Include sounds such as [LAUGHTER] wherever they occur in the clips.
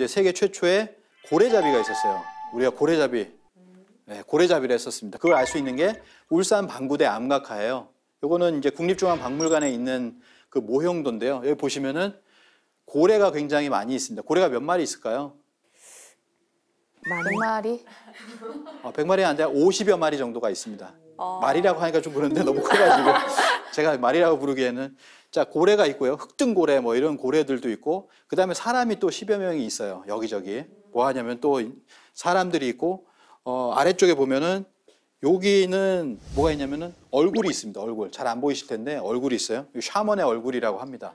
이제 세계 최초의 고래잡이가 있었어요. 우리가 고래잡이, 네, 고래잡이를 했었습니다. 그걸 알 수 있는 게 울산 방구대 암각화예요. 요거는 이제 국립중앙박물관에 있는 그 모형도인데요. 여기 보시면은 고래가 굉장히 많이 있습니다. 고래가 몇 마리 있을까요? 몇 마리? 어, 100마리 안 돼, 50여 마리 정도가 있습니다. 어. 말이라고 하니까 좀 그런데 너무 커가지고 [LAUGHS] 제가 말이라고 부르기에는 자 고래가 있고요, 흑등고래 뭐 이런 고래들도 있고 그 다음에 사람이 또 10여 명이 있어요 여기저기 뭐 하냐면 또 사람들이 있고 어, 아래쪽에 보면은 여기는 뭐가 있냐면은 얼굴이 있습니다 얼굴 잘 안 보이실 텐데 얼굴이 있어요 이 샤먼의 얼굴이라고 합니다.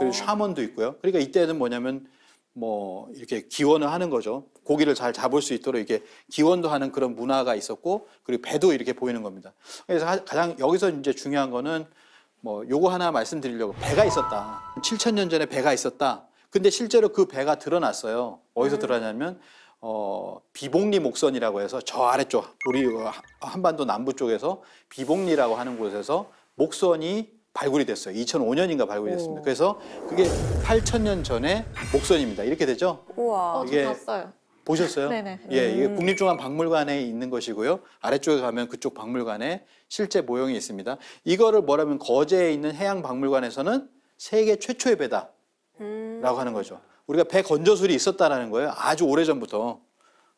그리고 샤먼도 있고요. 그러니까 이때는 뭐냐면 뭐 이렇게 기원을 하는 거죠. 고기를 잘 잡을 수 있도록 이렇게 기원도 하는 그런 문화가 있었고 그리고 배도 이렇게 보이는 겁니다. 그래서 하- 가장 여기서 이제 중요한 거는 뭐 요거 하나 말씀드리려고 배가 있었다. 7천 년 전에 배가 있었다. 근데 실제로 그 배가 드러났어요. 어디서 드러나냐면 어, 비봉리 목선이라고 해서 저 아래쪽 우리 하- 한반도 남부 쪽에서 비봉리라고 하는 곳에서 목선이 발굴이 됐어요. 2005년인가 발굴이 됐습니다. 그래서 그게 8,000년 전에 목선입니다. 이렇게 되죠? 우와. 어, 저 이게- 봤어요. 보셨어요? 네네. 예, 이게 음. 국립중앙박물관에 있는 것이고요. 아래쪽에 가면 그쪽 박물관에 실제 모형이 있습니다. 이거를 뭐라면 거제에 있는 해양박물관에서는 세계 최초의 배다라고 음. 하는 거죠. 우리가 배 건조술이 있었다라는 거예요. 아주 오래 전부터.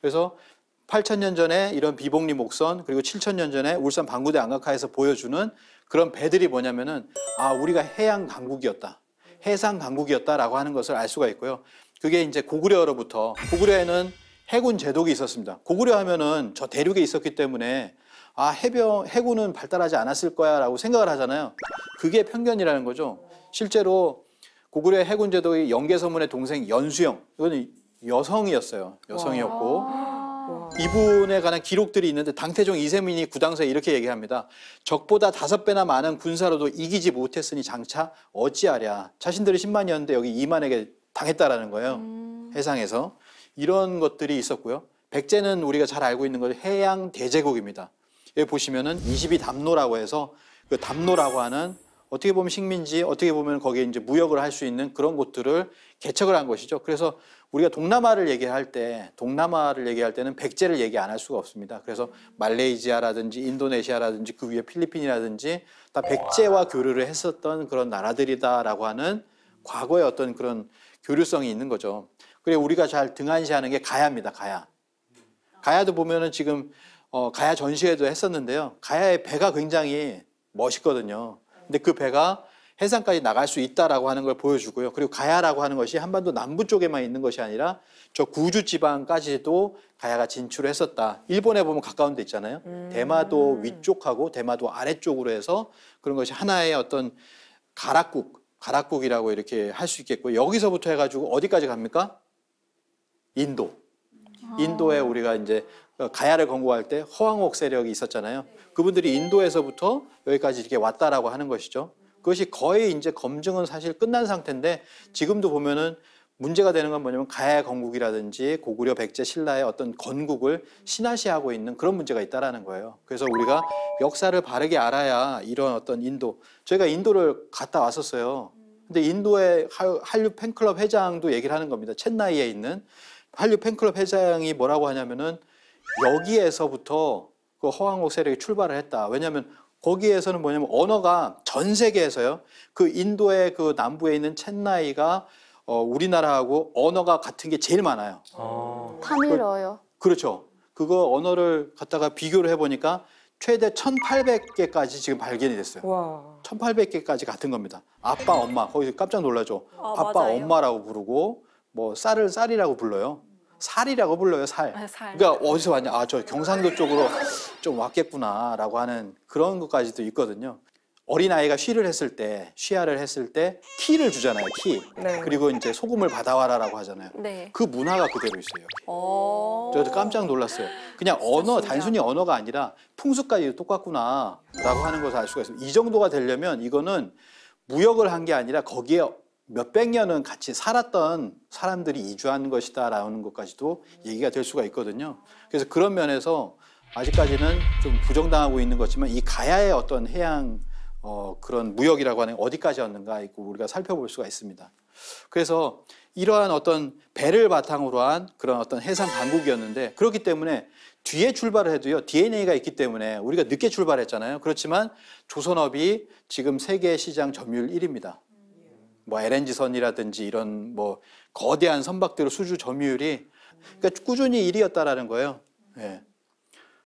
그래서 8천년 전에 이런 비봉리 목선 그리고 7천년 전에 울산 방구대 안각하에서 보여주는 그런 배들이 뭐냐면은 아 우리가 해양 강국이었다, 해상 강국이었다라고 하는 것을 알 수가 있고요. 그게 이제 고구려로부터 고구려에는 해군 제독이 있었습니다. 고구려 하면은 저 대륙에 있었기 때문에 아 해병 해군은 발달하지 않았을 거야라고 생각을 하잖아요. 그게 편견이라는 거죠. 실제로 고구려 해군 제독의 영계서문의 동생 연수영 이거는 여성이었어요. 여성이었고 이분에 관한 기록들이 있는데 당태종 이세민이 구당서에 이렇게 얘기합니다. 적보다 다섯 배나 많은 군사로도 이기지 못했으니 장차 어찌하랴. 자신들이 10만이었는데 여기 2만에게 당했다라는 거예요. 해상에서 이런 것들이 있었고요. 백제는 우리가 잘 알고 있는 건 해양 대제국입니다. 여기 보시면은 22담로라고 해서 그 담로라고 하는 어떻게 보면 식민지, 어떻게 보면 거기에 이제 무역을 할 수 있는 그런 곳들을 개척을 한 것이죠. 그래서 우리가 동남아를 얘기할 때, 동남아를 얘기할 때는 백제를 얘기 안 할 수가 없습니다. 그래서 말레이시아라든지 인도네시아라든지 그 위에 필리핀이라든지 다 백제와 교류를 했었던 그런 나라들이다라고 하는 과거의 어떤 그런 교류성이 있는 거죠. 그리고 우리가 잘 등한시하는 게 가야입니다. 가야. 가야도 보면은 지금 어, 가야 전시회도 했었는데요. 가야의 배가 굉장히 멋있거든요. 근데 그 배가 해상까지 나갈 수 있다라고 하는 걸 보여주고요. 그리고 가야라고 하는 것이 한반도 남부 쪽에만 있는 것이 아니라 저 구주 지방까지도 가야가 진출했었다. 일본에 보면 가까운 데 있잖아요. 대마도 위쪽하고 대마도 아래쪽으로 해서 그런 것이 하나의 어떤 가락국, 가락국이라고 이렇게 할 수 있겠고 여기서부터 해가지고 어디까지 갑니까? 인도. 인도에 우리가 이제 가야를 건국할 때 허왕옥 세력이 있었잖아요. 그분들이 인도에서부터 여기까지 이렇게 왔다라고 하는 것이죠. 그것이 거의 이제 검증은 사실 끝난 상태인데 지금도 보면은 문제가 되는 건 뭐냐면 가야 건국이라든지 고구려 백제 신라의 어떤 건국을 신화시하고 있는 그런 문제가 있다라는 거예요. 그래서 우리가 역사를 바르게 알아야 이런 어떤 인도 저희가 인도를 갔다 왔었어요. 근데 인도의 하- 한류 팬클럽 회장도 얘기를 하는 겁니다. 첸나이에 있는 한류 팬클럽 회장이 뭐라고 하냐면은 여기에서부터 그 허황옥 세력이 출발을 했다. 왜냐하면 거기에서는 뭐냐면 언어가 전 세계에서요. 그 인도의 그 남부에 있는 첸나이가 어, 우리나라하고 언어가 같은 게 제일 많아요. 타밀어요. 그렇죠. 그거 언어를 갖다가 비교를 해보니까 최대 1,800개까지 지금 발견이 됐어요. 와. 1,800개까지 같은 겁니다. 아빠, 엄마 거기서 깜짝 놀라죠. 아, 아빠, 맞아요. 엄마라고 부르고 뭐 쌀을 쌀이라고 불러요. 살이라고 불러요, 살. 아, 살. 그러니까 어디서 왔냐? 아, 저 경상도 쪽으로 좀 왔겠구나라고 하는 그런 것까지도 있거든요. 어린 아이가 쉬를 했을 때, 쉬야를 했을 때 키를 주잖아요, 키. 네. 그리고 이제 소금을 받아와라라고 하잖아요. 네. 그 문화가 그대로 있어요. 여기. 어. 저도 깜짝 놀랐어요. 그냥 언어, 신기하다. 단순히 언어가 아니라 풍수까지 똑같구나 라고 하는 것을 알 수가 있어요. 이 정도가 되려면 이거는 무역을 한 게 아니라 거기에 몇백 년은 같이 살았던 사람들이 이주한 것이다라는 것까지도 얘기가 될 수가 있거든요. 그래서 그런 면에서 아직까지는 좀 부정당하고 있는 거지만 이 가야의 어떤 해양 어, 그런 무역이라고 하는 게 어디까지였는가 있고 우리가 살펴볼 수가 있습니다. 그래서 이러한 어떤 배를 바탕으로 한 그런 어떤 해상 강국이었는데 그렇기 때문에 뒤에 출발을 해도요 DNA가 있기 때문에 우리가 늦게 출발했잖아요. 그렇지만 조선업이 지금 세계 시장 점유율 1위입니다. 뭐 LNG 선이라든지 이런 뭐 거대한 선박들 수주 점유율이 그러니까 꾸준히 1위였다라는 거예요. 예.